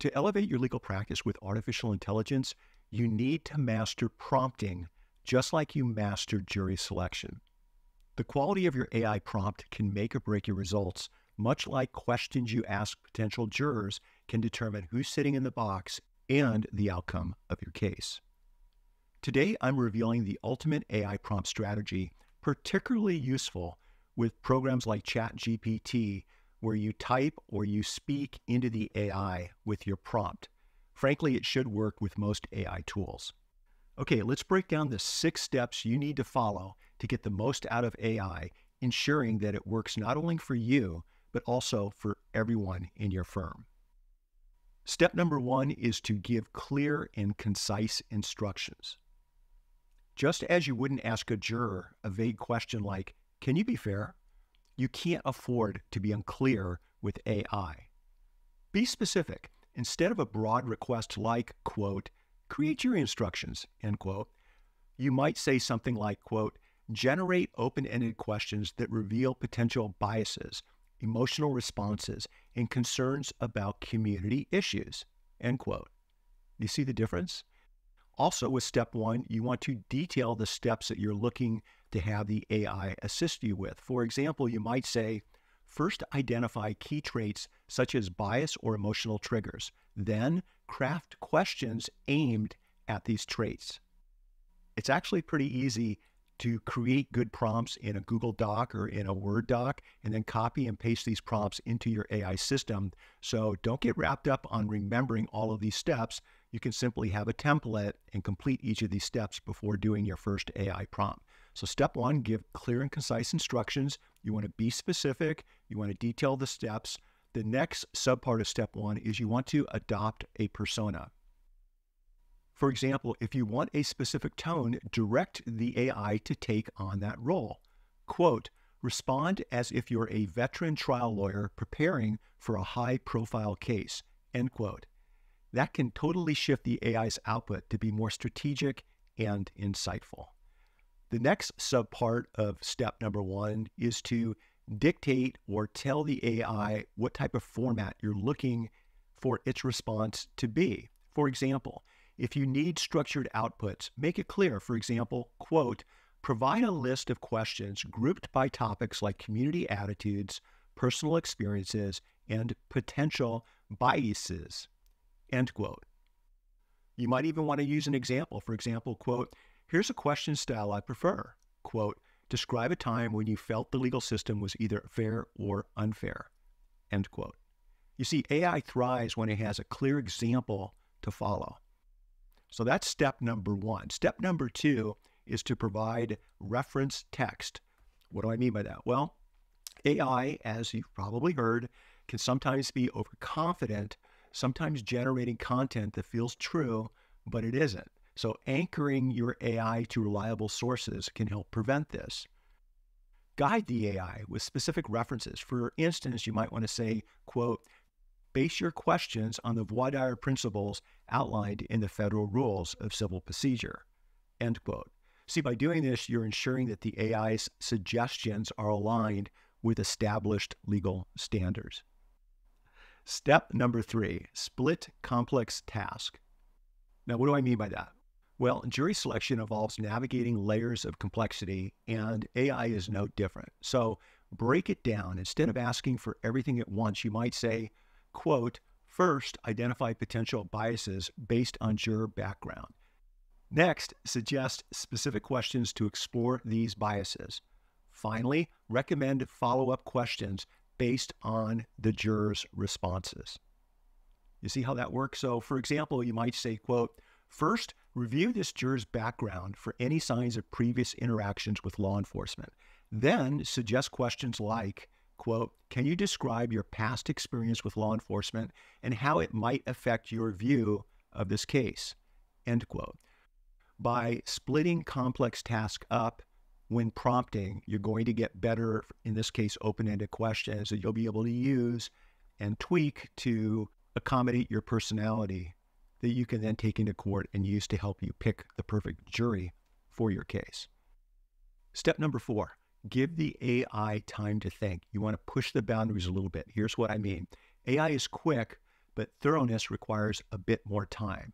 To elevate your legal practice with artificial intelligence, you need to master prompting just like you mastered jury selection. The quality of your AI prompt can make or break your results, much like questions you ask potential jurors can determine who's sitting in the box and the outcome of your case. Today, I'm revealing the ultimate AI prompt strategy, particularly useful with programs like ChatGPT, where you type or you speak into the AI with your prompt. Frankly, it should work with most AI tools. Okay, let's break down the six steps you need to follow to get the most out of AI, ensuring that it works not only for you, but also for everyone in your firm. Step number one is to give clear and concise instructions. Just as you wouldn't ask a juror a vague question like, Can you be fair? You can't afford to be unclear with AI. Be specific. Instead of a broad request like, quote, create your instructions, end quote, you might say something like, quote, generate open ended questions that reveal potential biases, emotional responses, and concerns about community issues, end quote. You see the difference? Also, with step one, you want to detail the steps that you're looking to have the AI assist you with. For example, you might say, first identify key traits such as bias or emotional triggers, then craft questions aimed at these traits. It's actually pretty easy to create good prompts in a Google Doc or in a Word doc, and then copy and paste these prompts into your AI system. So don't get wrapped up on remembering all of these steps. You can simply have a template and complete each of these steps before doing your first AI prompt. So, step one, give clear and concise instructions. You want to be specific, you want to detail the steps. The next subpart of step one is you want to adopt a persona. For example, if you want a specific tone, direct the AI to take on that role. Quote, respond as if you're a veteran trial lawyer preparing for a high profile case. End quote. That can totally shift the AI's output to be more strategic and insightful. The next subpart of step number one is to dictate or tell the AI what type of format you're looking for its response to be. For example, if you need structured outputs, make it clear. For example, quote, provide a list of questions grouped by topics like community attitudes, personal experiences, and potential biases, end quote. You might even want to use an example. For example, quote, here's a question style I prefer. Quote, describe a time when you felt the legal system was either fair or unfair, end quote. You see, AI thrives when it has a clear example to follow. So that's step number one. Step number two is to provide reference text. What do I mean by that? Well, AI, as you've probably heard, can sometimes be overconfident, sometimes generating content that feels true, but it isn't. So, anchoring your AI to reliable sources can help prevent this. Guide the AI with specific references. For instance, you might want to say, quote, base your questions on the voir dire principles outlined in the federal rules of civil procedure. End quote. See, by doing this, you're ensuring that the AI's suggestions are aligned with established legal standards. Step number three split complex task. Now, what do I mean by that? Well, jury selection involves navigating layers of complexity, and AI is no different. So break it down. Instead of asking for everything at once, you might say, quote, first, identify potential biases based on juror background. Next, suggest specific questions to explore these biases. Finally, recommend follow up questions based on the jurors' responses. You see how that works? So, for example, you might say, quote, first, review this juror's background for any signs of previous interactions with law enforcement. Then suggest questions like, quote, can you describe your past experience with law enforcement and how it might affect your view of this case, end quote. By splitting complex tasks up when prompting, you're going to get better, in this case, open-ended questions that you'll be able to use and tweak to accommodate your personality that you can then take into court and use to help you pick the perfect jury for your case. Step number four, give the AI time to think. You want to push the boundaries a little bit. Here's what I mean AI is quick, but thoroughness requires a bit more time.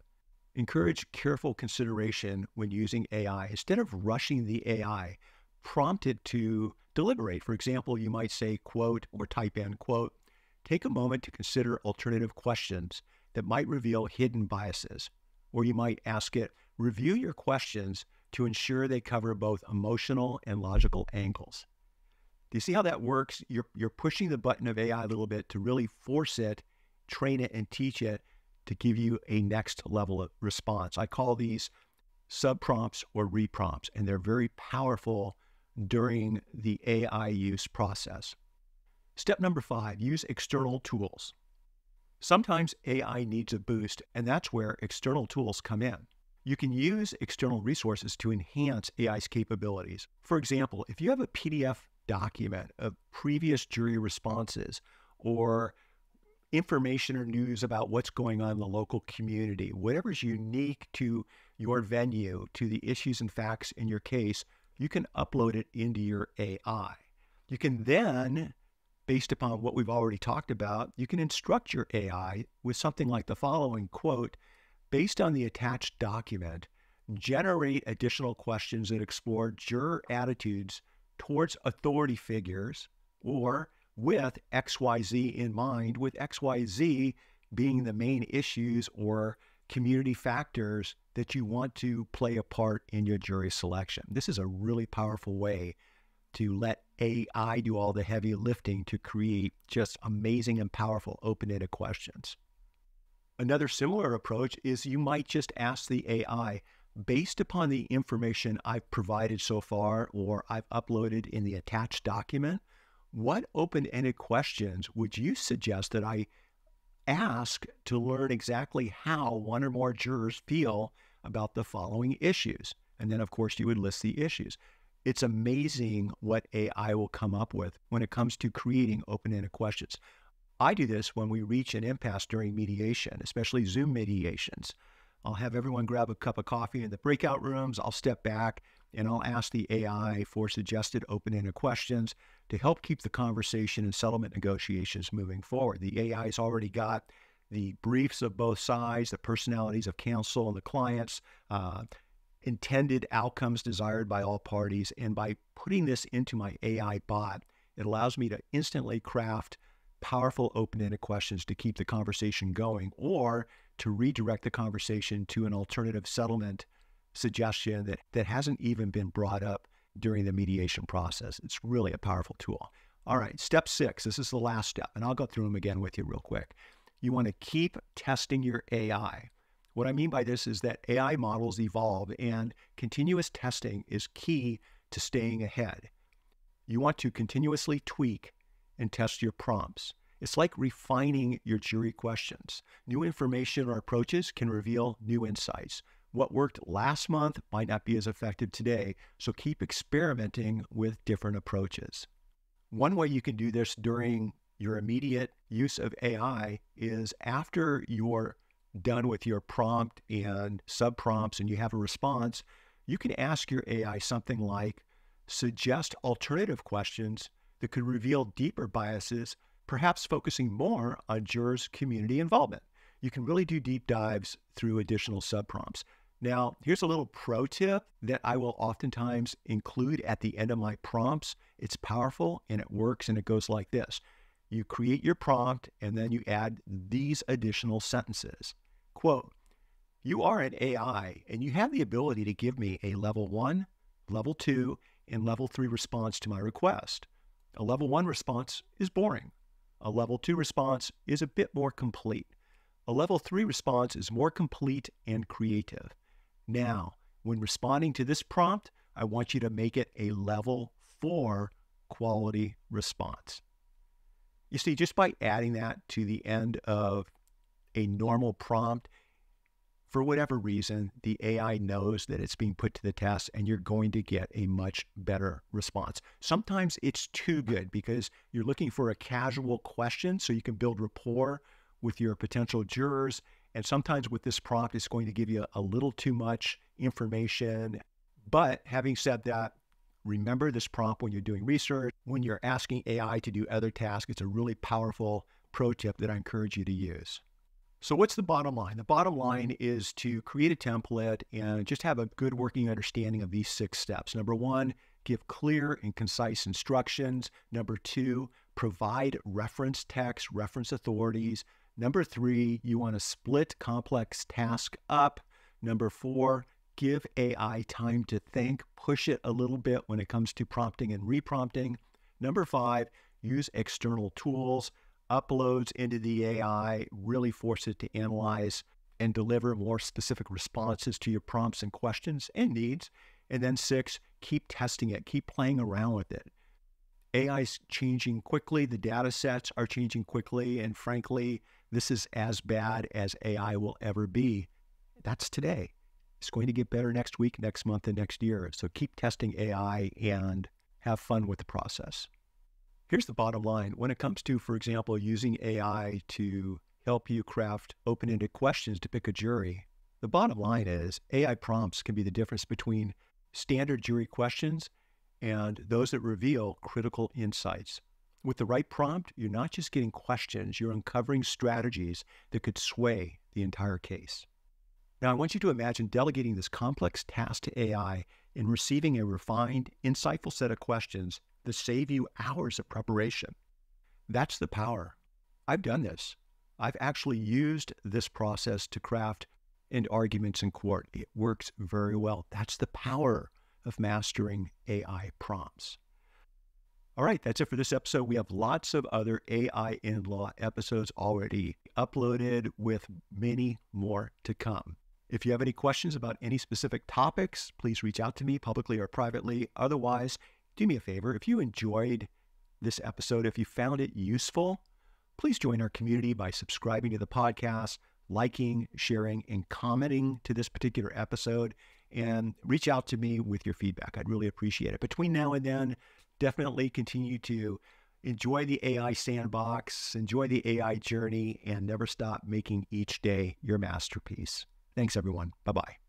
Encourage careful consideration when using AI. Instead of rushing the AI, prompt it to deliberate. For example, you might say, quote, or type in, quote, take a moment to consider alternative questions that might reveal hidden biases. Or you might ask it, review your questions to ensure they cover both emotional and logical angles. Do you see how that works? You're, you're pushing the button of AI a little bit to really force it, train it, and teach it to give you a next level of response. I call these sub prompts or reprompts, and they're very powerful during the AI use process. Step number five use external tools. Sometimes AI needs a boost, and that's where external tools come in. You can use external resources to enhance AI's capabilities. For example, if you have a PDF document of previous jury responses or information or news about what's going on in the local community, whatever's unique to your venue, to the issues and facts in your case, you can upload it into your AI. You can then, based upon what we've already talked about, you can instruct your AI with something like the following quote, based on the attached document, generate additional questions that explore juror attitudes towards authority figures or with XYZ in mind, with XYZ being the main issues or community factors that you want to play a part in your jury selection. This is a really powerful way to let AI do all the heavy lifting to create just amazing and powerful open ended questions. Another similar approach is you might just ask the AI, based upon the information I've provided so far or I've uploaded in the attached document, what open ended questions would you suggest that I ask to learn exactly how one or more jurors feel about the following issues? And then, of course, you would list the issues. It's amazing what AI will come up with when it comes to creating open ended questions. I do this when we reach an impasse during mediation, especially Zoom mediations. I'll have everyone grab a cup of coffee in the breakout rooms. I'll step back and I'll ask the AI for suggested open ended questions to help keep the conversation and settlement negotiations moving forward. The AI's already got the briefs of both sides, the personalities of counsel and the clients, uh, intended outcomes desired by all parties. And by putting this into my AI bot, it allows me to instantly craft powerful open ended questions to keep the conversation going or to redirect the conversation to an alternative settlement suggestion that, that hasn't even been brought up during the mediation process. It's really a powerful tool. All right, step six. This is the last step, and I'll go through them again with you real quick. You want to keep testing your AI. What I mean by this is that AI models evolve, and continuous testing is key to staying ahead. You want to continuously tweak and test your prompts. It's like refining your jury questions. New information or approaches can reveal new insights. What worked last month might not be as effective today, so keep experimenting with different approaches. One way you can do this during your immediate use of AI is after you're done with your prompt and sub prompts and you have a response, you can ask your AI something like suggest alternative questions that could reveal deeper biases perhaps focusing more on jurors' community involvement. You can really do deep dives through additional subprompts. Now, here's a little pro tip that I will oftentimes include at the end of my prompts. It's powerful and it works, and it goes like this You create your prompt, and then you add these additional sentences. Quote, you are an AI, and you have the ability to give me a level one, level two, and level three response to my request. A level one response is boring. A level 2 response is a bit more complete. A level 3 response is more complete and creative. Now, when responding to this prompt, I want you to make it a level 4 quality response. You see, just by adding that to the end of a normal prompt, for whatever reason, the AI knows that it's being put to the test and you're going to get a much better response. Sometimes it's too good because you're looking for a casual question so you can build rapport with your potential jurors. And sometimes with this prompt, it's going to give you a little too much information. But having said that, remember this prompt when you're doing research, when you're asking AI to do other tasks. It's a really powerful pro tip that I encourage you to use. So, what's the bottom line? The bottom mm-hmm. line is to create a template and just have a good working understanding of these six steps. Number one, give clear and concise instructions. Number two, provide reference text, reference authorities. Number three, you want to split complex task up. Number four, give AI time to think, push it a little bit when it comes to prompting and reprompting. Number five, use external tools uploads into the AI really force it to analyze and deliver more specific responses to your prompts and questions and needs. And then six, keep testing it, keep playing around with it. AI is changing quickly, the data sets are changing quickly, and frankly, this is as bad as AI will ever be. That's today. It's going to get better next week, next month, and next year. So keep testing AI and have fun with the process. Here's the bottom line when it comes to, for example, using AI to help you craft open ended questions to pick a jury, the bottom line is AI prompts can be the difference between standard jury questions and those that reveal critical insights. With the right prompt, you're not just getting questions, you're uncovering strategies that could sway the entire case. Now, I want you to imagine delegating this complex task to AI and receiving a refined, insightful set of questions that save you hours of preparation. That's the power. I've done this. I've actually used this process to craft and arguments in court. It works very well. That's the power of mastering AI prompts. All right, that's it for this episode. We have lots of other AI in law episodes already uploaded with many more to come. If you have any questions about any specific topics, please reach out to me publicly or privately. Otherwise, do me a favor. If you enjoyed this episode, if you found it useful, please join our community by subscribing to the podcast, liking, sharing, and commenting to this particular episode, and reach out to me with your feedback. I'd really appreciate it. Between now and then, definitely continue to enjoy the AI sandbox, enjoy the AI journey, and never stop making each day your masterpiece. Thanks, everyone. Bye bye.